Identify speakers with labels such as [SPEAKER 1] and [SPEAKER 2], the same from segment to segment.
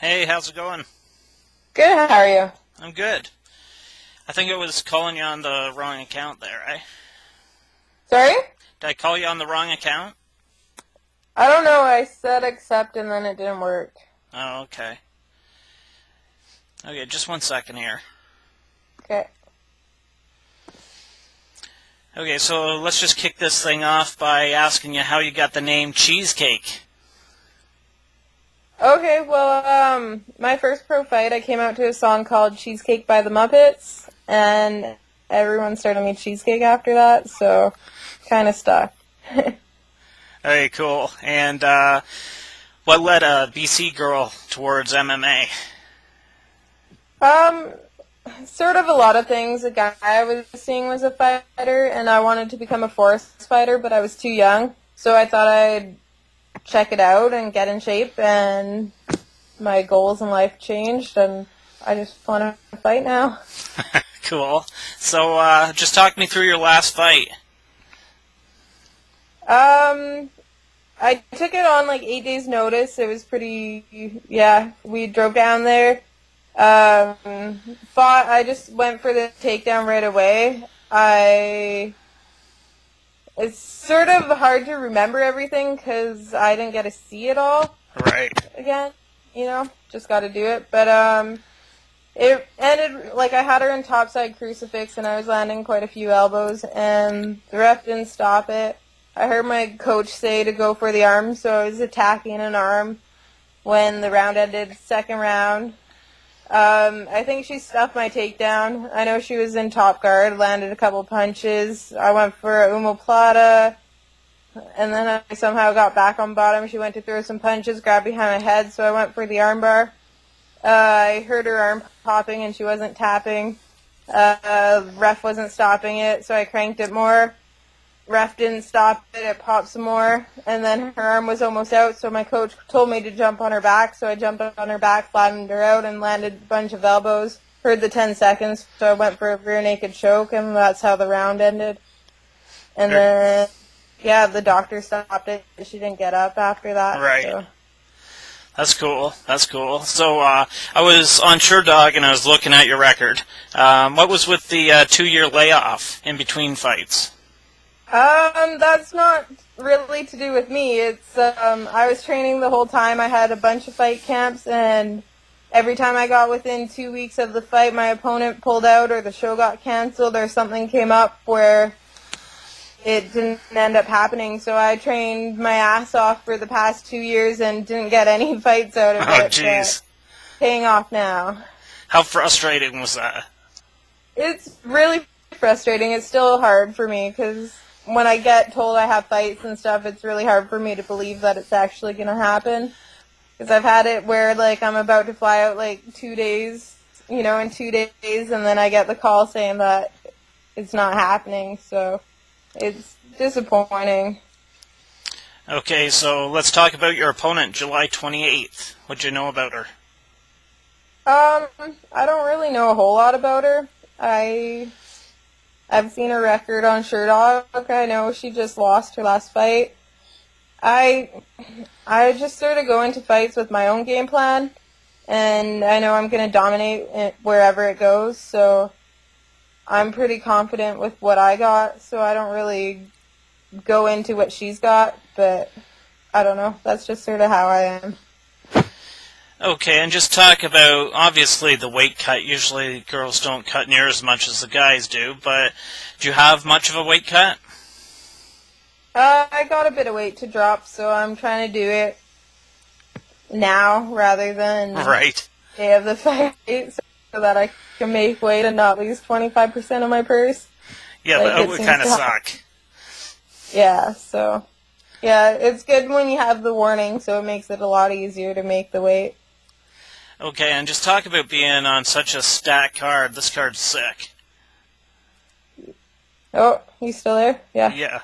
[SPEAKER 1] Hey, how's it going?
[SPEAKER 2] Good, how are you?
[SPEAKER 1] I'm good. I think I was calling you on the wrong account there, right?
[SPEAKER 2] Sorry?
[SPEAKER 1] Did I call you on the wrong account?
[SPEAKER 2] I don't know, I said accept and then it didn't work.
[SPEAKER 1] Oh, okay. Okay, just one second here.
[SPEAKER 2] Okay.
[SPEAKER 1] Okay, so let's just kick this thing off by asking you how you got the name Cheesecake.
[SPEAKER 2] Okay, well, um, my first pro fight, I came out to a song called Cheesecake by the Muppets, and everyone started me Cheesecake after that, so kind of stuck.
[SPEAKER 1] Very cool. And uh, what led a BC girl towards MMA?
[SPEAKER 2] Um, sort of a lot of things. A guy I was seeing was a fighter, and I wanted to become a forest fighter, but I was too young, so I thought I'd check it out and get in shape, and my goals in life changed, and I just want to fight now.
[SPEAKER 1] cool. So, uh, just talk me through your last fight.
[SPEAKER 2] Um, I took it on like eight days' notice. It was pretty, yeah. We drove down there. Um, fought. I just went for the takedown right away. I. It's sort of hard to remember everything because I didn't get to see it all.
[SPEAKER 1] Right.
[SPEAKER 2] Again, you know, just got to do it. But um, it ended like I had her in topside crucifix and I was landing quite a few elbows, and the ref didn't stop it. I heard my coach say to go for the arm, so I was attacking an arm when the round ended. Second round, um, I think she stuffed my takedown. I know she was in top guard, landed a couple punches. I went for a omoplata, and then I somehow got back on bottom. She went to throw some punches, grabbed behind my head, so I went for the armbar. Uh, I heard her arm popping and she wasn't tapping. Uh, ref wasn't stopping it, so I cranked it more. Ref didn't stop it, it popped some more, and then her arm was almost out, so my coach told me to jump on her back, so I jumped on her back, flattened her out, and landed a bunch of elbows. Heard the 10 seconds, so I went for a rear naked choke, and that's how the round ended. And then, yeah, the doctor stopped it. She didn't get up after that.
[SPEAKER 1] Right.
[SPEAKER 2] So.
[SPEAKER 1] That's cool. That's cool. So uh, I was on Sherdog and I was looking at your record. Um, what was with the uh, two-year layoff in between fights?
[SPEAKER 2] Um, that's not really to do with me. It's um, I was training the whole time. I had a bunch of fight camps, and every time I got within two weeks of the fight, my opponent pulled out, or the show got canceled, or something came up where it didn't end up happening. So I trained my ass off for the past two years and didn't get any fights out of
[SPEAKER 1] Oh,
[SPEAKER 2] it.
[SPEAKER 1] jeez.
[SPEAKER 2] Paying off now.
[SPEAKER 1] How frustrating was that?
[SPEAKER 2] It's really frustrating. It's still hard for me because when I get told I have fights and stuff, it's really hard for me to believe that it's actually going to happen. Because I've had it where like I'm about to fly out like two days, you know, in two days, and then I get the call saying that it's not happening. So it's disappointing.
[SPEAKER 1] Okay, so let's talk about your opponent, July 28th. What'd you know about her?
[SPEAKER 2] Um, I don't really know a whole lot about her. I I've seen her record on Sherdog. I know she just lost her last fight. I I just sort of go into fights with my own game plan, and I know I'm going to dominate wherever it goes. So I'm pretty confident with what I got. So I don't really go into what she's got, but I don't know. That's just sort of how I am.
[SPEAKER 1] Okay, and just talk about obviously the weight cut. Usually girls don't cut near as much as the guys do, but do you have much of a weight cut?
[SPEAKER 2] Uh, I got a bit of weight to drop, so I'm trying to do it now rather than
[SPEAKER 1] Right.
[SPEAKER 2] day of the fight, so that I can make weight and not lose 25% of my purse.
[SPEAKER 1] Yeah,
[SPEAKER 2] Like,
[SPEAKER 1] that
[SPEAKER 2] it
[SPEAKER 1] would kind of suck.
[SPEAKER 2] Yeah, so yeah, it's good when you have the warning, so it makes it a lot easier to make the weight.
[SPEAKER 1] Okay, and just talk about being on such a stacked card. This card's sick.
[SPEAKER 2] Oh, you still there? Yeah.
[SPEAKER 1] Yeah.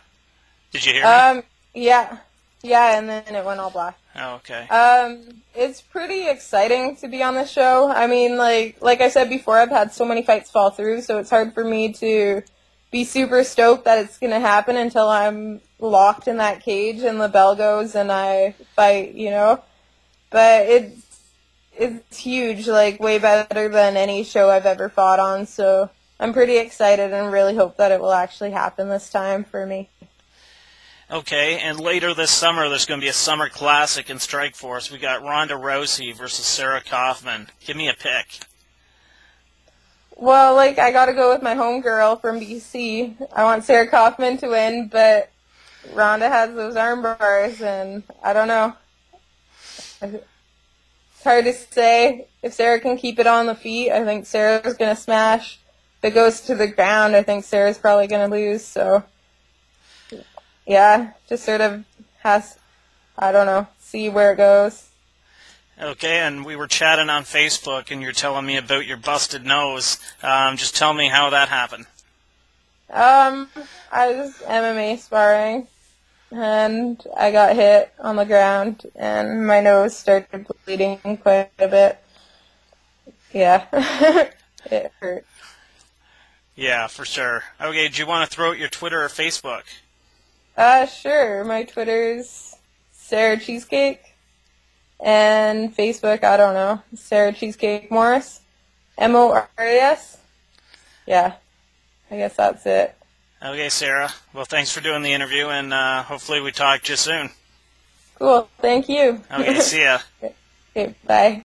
[SPEAKER 1] Did you hear me?
[SPEAKER 2] Um, yeah, yeah, and then it went all black.
[SPEAKER 1] Oh, okay.
[SPEAKER 2] Um, it's pretty exciting to be on the show. I mean, like like I said before, I've had so many fights fall through, so it's hard for me to be super stoked that it's gonna happen until I'm locked in that cage and the bell goes and I fight, you know. But it's is huge, like way better than any show I've ever fought on. So I'm pretty excited and really hope that it will actually happen this time for me.
[SPEAKER 1] Okay, and later this summer there's going to be a summer classic in Strikeforce. We got Ronda Rousey versus Sarah Kaufman. Give me a pick.
[SPEAKER 2] Well, like I got to go with my homegirl from BC. I want Sarah Kaufman to win, but Ronda has those arm bars, and I don't know. It's hard to say. If Sarah can keep it on the feet, I think Sarah's going to smash. If it goes to the ground, I think Sarah's probably going to lose. So, yeah, just sort of has, I don't know, see where it goes.
[SPEAKER 1] Okay, and we were chatting on Facebook, and you're telling me about your busted nose. Um, just tell me how that happened.
[SPEAKER 2] Um, I was MMA sparring, and I got hit on the ground, and my nose started bleeding quite a bit. Yeah, it hurt.
[SPEAKER 1] Yeah, for sure. Okay, do you want to throw out your Twitter or Facebook?
[SPEAKER 2] Uh, sure. My Twitter's Sarah Cheesecake. And Facebook, I don't know. Sarah Cheesecake Moras. M O R A S. Yeah. I guess that's it.
[SPEAKER 1] Okay, Sarah. Well, thanks for doing the interview, and uh, hopefully we talk to you soon.
[SPEAKER 2] Cool. Thank you.
[SPEAKER 1] Okay, see ya.
[SPEAKER 2] okay, bye.